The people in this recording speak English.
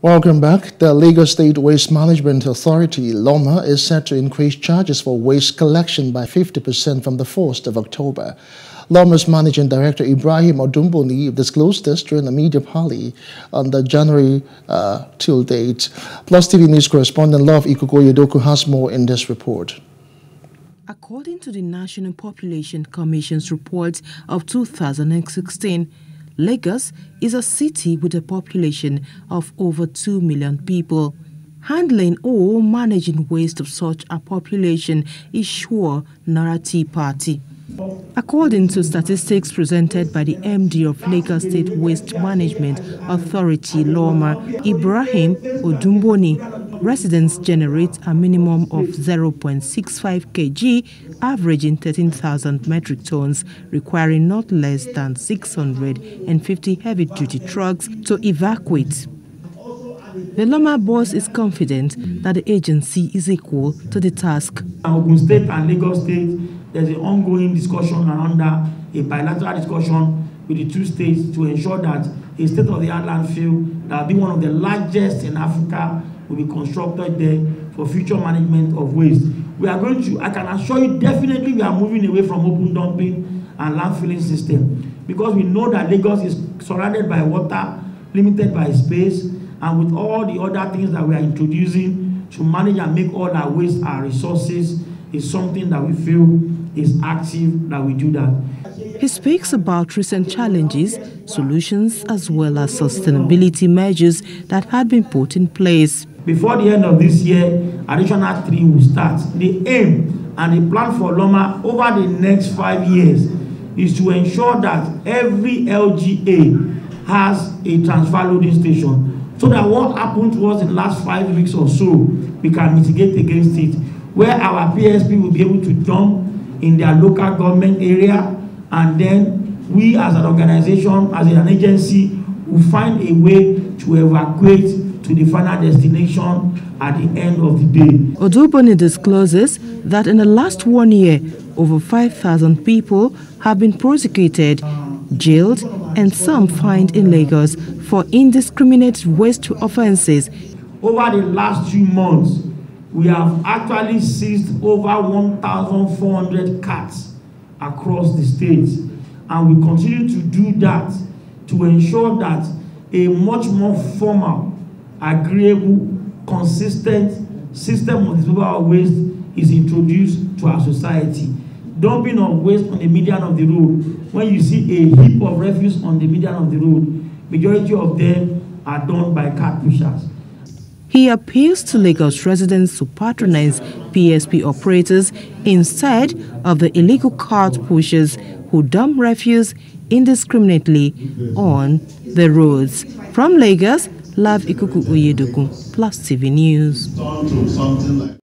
Welcome back. The Lagos State Waste Management Authority, LAWMA, is set to increase charges for waste collection by 50% from the 1st of October. LAWMA's Managing Director Ibrahim Odumboni disclosed this during a media parley on the January uh, till date. Plus TV News correspondent Love Ikukoyedoku has more in this report. According to the National Population Commission's report of 2016, Lagos is a city with a population of over 2 million people. Handling or managing waste of such a population is sure narrative party. According to statistics presented by the MD of Lagos State Waste Management Authority, LAWMA, Ibrahim Odumboni, residents generate a minimum of 0.65 kg, averaging 13,000 metric tons, requiring not less than 650 heavy-duty trucks to evacuate. The Loma boss is confident that the agency is equal to the task. Ogun State and Lagos State, there's an ongoing discussion around a bilateral discussion with the two states to ensure that a state-of-the-art landfill that will be one of the largest in Africa will be constructed there for future management of waste. We are going to, I can assure you definitely we are moving away from open dumping and landfilling system because we know that Lagos is surrounded by water, limited by space, and with all the other things that we are introducing to manage and make all our waste our resources is something that we feel is active that we do that. He speaks about recent challenges, solutions, as well as sustainability measures that had been put in place. Before the end of this year, additional three will start. The aim and the plan for Loma over the next five years is to ensure that every LGA has a transfer loading station so that what happened to us in the last five weeks or so, we can mitigate against it, where our PSP will be able to dump in their local government area, and then we as an organization, as an agency, will find a way to evacuate to the final destination at the end of the day. Odumboni discloses that in the last one year, over 5,000 people have been prosecuted, jailed, and some fined in Lagos for indiscriminate waste offences. Over the last two months, we have actually seized over 1,400 cats across the state. And we continue to do that to ensure that a much more formal, agreeable, consistent system of disposal of waste is introduced to our society. Dumping of waste on the median of the road. When you see a heap of refuse on the median of the road, majority of them are done by cat pushers. He appeals to Lagos residents to patronize PSP operators instead of the illegal cart pushers who dump refuse indiscriminately on the roads. From Lagos, Love Ikuku Uyedoku, Plus TV News.